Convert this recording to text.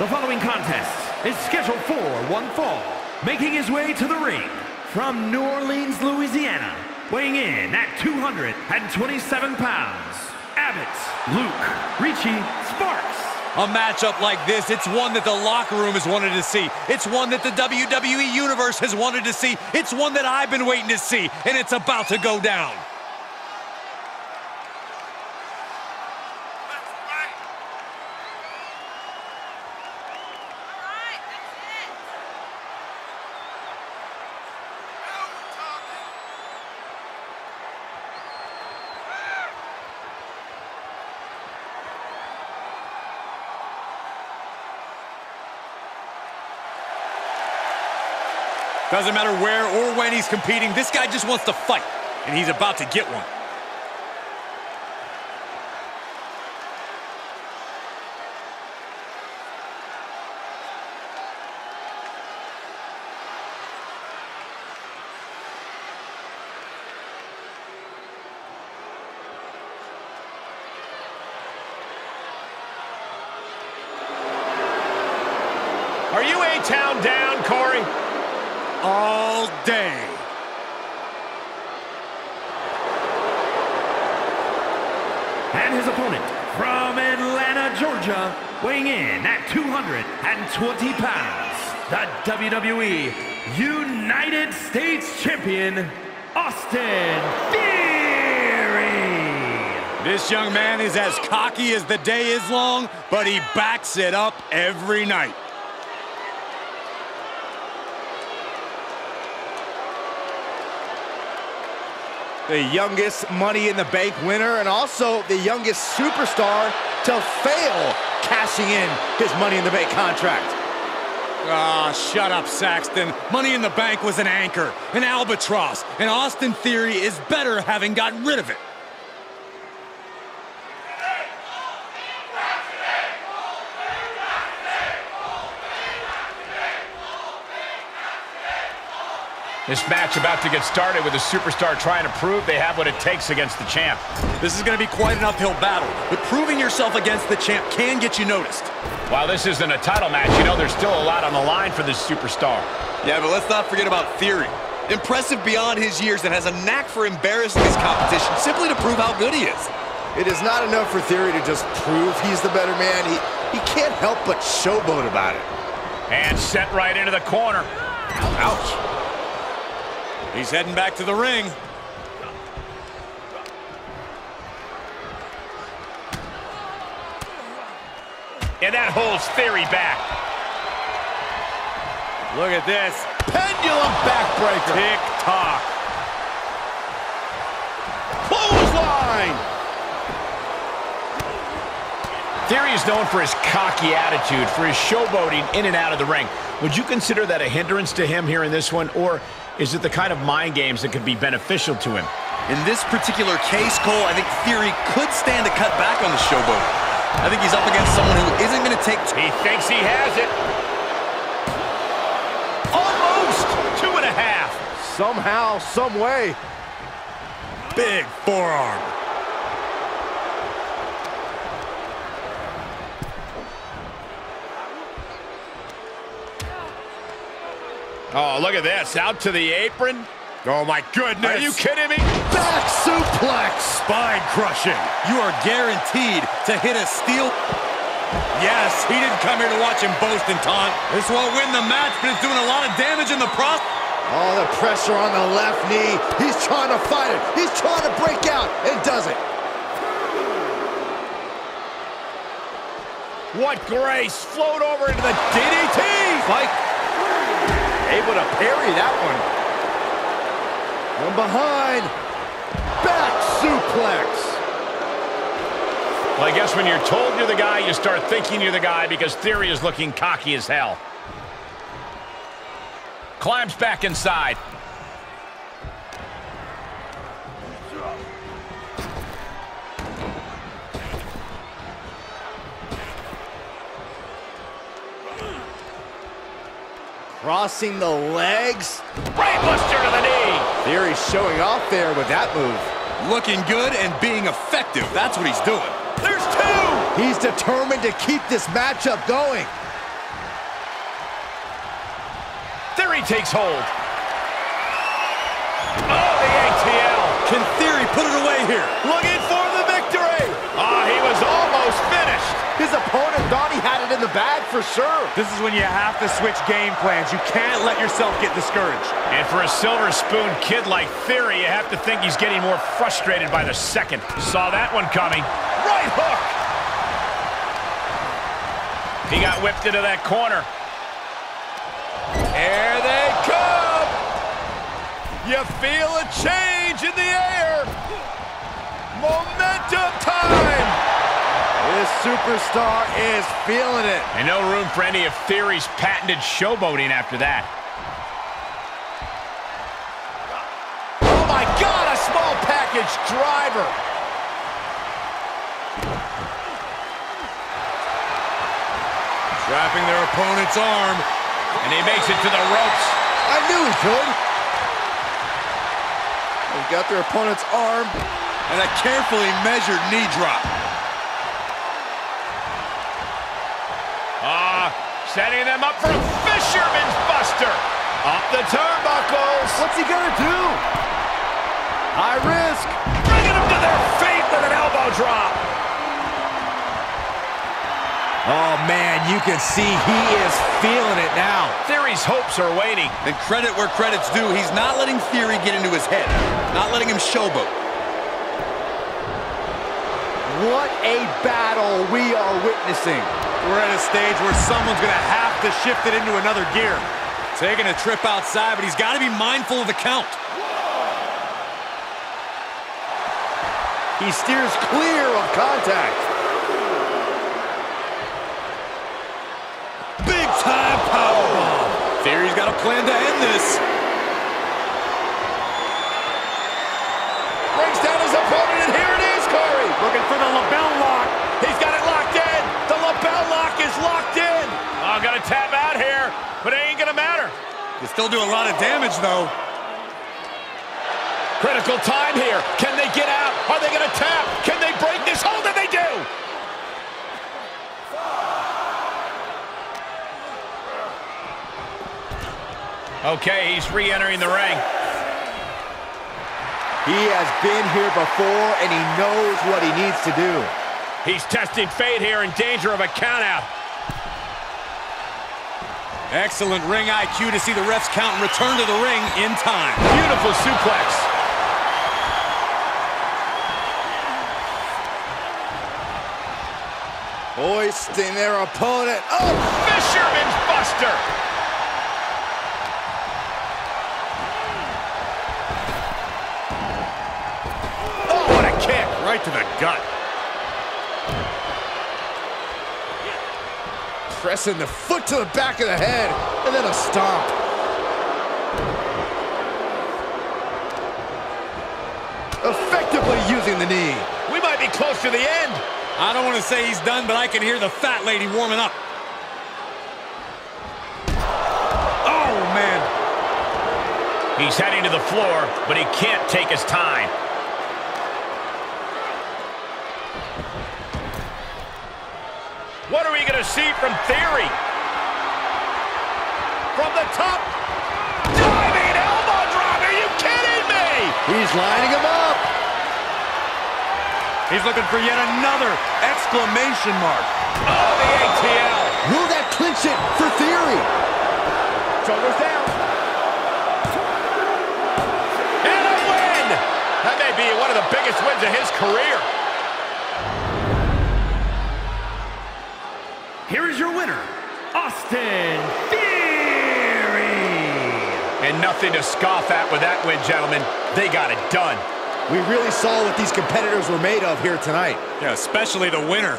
The following contest is scheduled for one fall, making his way to the ring from New Orleans, Louisiana, weighing in at 227 pounds, Abbott Luke Ricky Starks. A matchup like this, it's one that the locker room has wanted to see. It's one that the WWE Universe has wanted to see. It's one that I've been waiting to see, and it's about to go down. Doesn't matter where or when he's competing, this guy just wants to fight, and he's about to get one. Are you A-Town down, Corey? All day. And his opponent from Atlanta, Georgia, weighing in at 220 pounds, the WWE United States Champion, Austin Theory. This young man is as cocky as the day is long, but he backs it up every night. The youngest Money in the Bank winner and also the youngest superstar to fail cashing in his Money in the Bank contract. Ah, shut up, Saxton. Money in the Bank was an anchor, an albatross, and Austin Theory is better having gotten rid of it. This match about to get started with a superstar trying to prove they have what it takes against the champ. This is going to be quite an uphill battle, but proving yourself against the champ can get you noticed. While this isn't a title match, you know there's still a lot on the line for this superstar. Yeah, but let's not forget about Theory. Impressive beyond his years and has a knack for embarrassing his competition simply to prove how good he is. It is not enough for Theory to just prove he's the better man. He, he can't help but showboat about it. And set right into the corner. Ouch. He's heading back to the ring. And that holds Theory back. Look at this. Pendulum backbreaker. Tick-tock. Clothesline. Theory is known for his cocky attitude, for his showboating in and out of the ring. Would you consider that a hindrance to him here in this one, or is it the kind of mind games that could be beneficial to him? In this particular case, Cole, I think Theory could stand to cut back on the showboat. I think he's up against someone who isn't going to take... He thinks he has it. Almost two and a half. Somehow, some way. Big forearm. Oh, look at this. Out to the apron. Oh, my goodness. Are you kidding me? Back suplex. Spine crushing. You are guaranteed to hit a steel... Yes, he didn't come here to watch him boast and taunt. This won't win the match, but it's doing a lot of damage in the process. All the pressure on the left knee. He's trying to fight it. He's trying to break out and does it. What grace. Float over into the DDT. Fight. Able to parry that one. From behind. Back suplex. Well, I guess when you're told you're the guy, you start thinking you're the guy because Theory is looking cocky as hell. Climbs back inside. Crossing the legs. Right to the knee. Theory's showing off there with that move. Looking good and being effective. That's what he's doing. There's two. He's determined to keep this matchup going. Theory takes hold. Oh, the ATL. Can Theory put it away here? Look at the bag for sure. This is when you have to switch game plans. You can't let yourself get discouraged. And for a silver spoon kid like Theory, you have to think he's getting more frustrated by the second. Saw that one coming. Right hook. He got whipped into that corner. Here they come. You feel a change in the air. Momentum time. This superstar is feeling it. And no room for any of Theory's patented showboating after that. Oh my God, a small package driver. Trapping their opponent's arm. And he makes it to the ropes. I knew he could. He got their opponent's arm. And a carefully measured knee drop. Setting them up for a fisherman's buster. Up the turnbuckles. What's he gonna do? High risk. Bringing them to their feet with an elbow drop. Oh man, you can see he is feeling it now. Theory's hopes are waning. And credit where credit's due, he's not letting Theory get into his head. Not letting him showboat. What a battle we are witnessing. We're at a stage where someone's going to have to shift it into another gear. Taking a trip outside, but he's got to be mindful of the count. He steers clear of contact. Big time powerbomb. Theory's got a plan to You still do a lot of damage, though. Critical time here. Can they get out? Are they going to tap? Can they break this hold? And they do. Okay, he's re-entering the ring. He has been here before, and he knows what he needs to do. He's testing fate here in danger of a countout. Excellent ring IQ to see the refs count and return to the ring in time. Beautiful suplex. Hoisting their opponent. Oh, Fisherman's Buster. Oh, what a kick. Right to the gut. Pressing the foot to the back of the head, and then a stomp. Effectively using the knee. We might be close to the end. I don't want to say he's done, but I can hear the fat lady warming up. Oh, man. He's heading to the floor, but he can't take his time. What are we going to see from Theory? From the top. Diving elbow drop. Are you kidding me? He's lining him up. He's looking for yet another exclamation mark. Oh, the ATL. Will that clinch it for Theory? Shoulders down. And a win. That may be one of the biggest wins of his career. Here is your winner, Austin Theory. And nothing to scoff at with that win, gentlemen. They got it done. We really saw what these competitors were made of here tonight. Yeah, especially the winner.